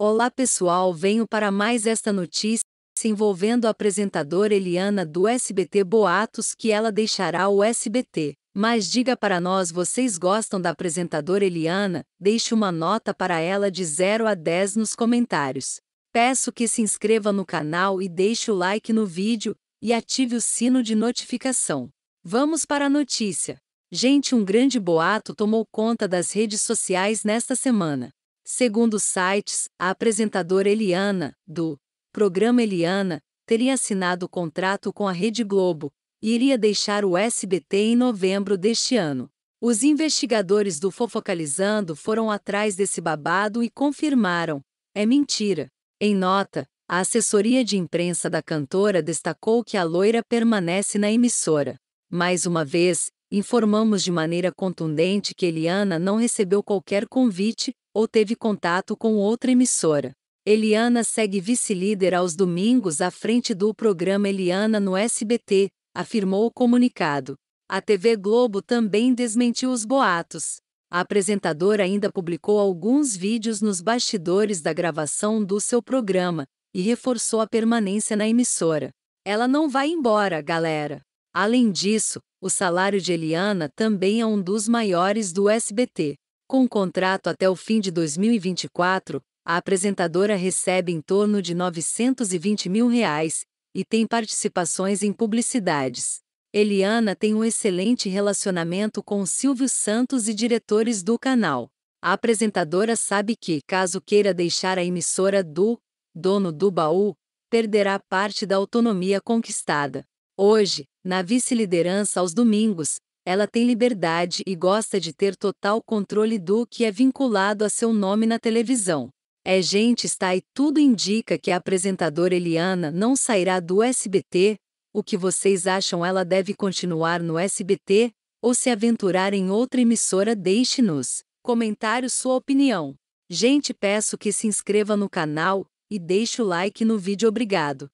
Olá pessoal, venho para mais esta notícia envolvendo a apresentadora Eliana do SBT Boatos que ela deixará o SBT. Mas diga para nós, vocês gostam da apresentadora Eliana? Deixe uma nota para ela de 0 a 10 nos comentários. Peço que se inscreva no canal e deixe o like no vídeo e ative o sino de notificação. Vamos para a notícia. Gente, um grande boato tomou conta das redes sociais nesta semana. Segundo sites, a apresentadora Eliana, do programa Eliana, teria assinado o contrato com a Rede Globo e iria deixar o SBT em novembro deste ano. Os investigadores do Fofocalizando foram atrás desse babado e confirmaram: é mentira. Em nota, a assessoria de imprensa da cantora destacou que a loira permanece na emissora. Mais uma vez, informamos de maneira contundente que Eliana não recebeu qualquer convite ou teve contato com outra emissora. Eliana segue vice-líder aos domingos à frente do programa Eliana no SBT, afirmou o comunicado. A TV Globo também desmentiu os boatos. A apresentadora ainda publicou alguns vídeos nos bastidores da gravação do seu programa e reforçou a permanência na emissora. Ela não vai embora, galera. Além disso, o salário de Eliana também é um dos maiores do SBT. Com um contrato até o fim de 2024, a apresentadora recebe em torno de 920 mil reais e tem participações em publicidades. Eliana tem um excelente relacionamento com Silvio Santos e diretores do canal. A apresentadora sabe que, caso queira deixar a emissora do dono do baú, perderá parte da autonomia conquistada. Hoje, na vice-liderança aos domingos, ela tem liberdade e gosta de ter total controle do que é vinculado a seu nome na televisão. É gente está e tudo indica que a apresentadora Eliana não sairá do SBT. O que vocês acham ela deve continuar no SBT ou se aventurar em outra emissora? Deixe-nos comentário sua opinião. Gente, peço que se inscreva no canal e deixe o like no vídeo. Obrigado.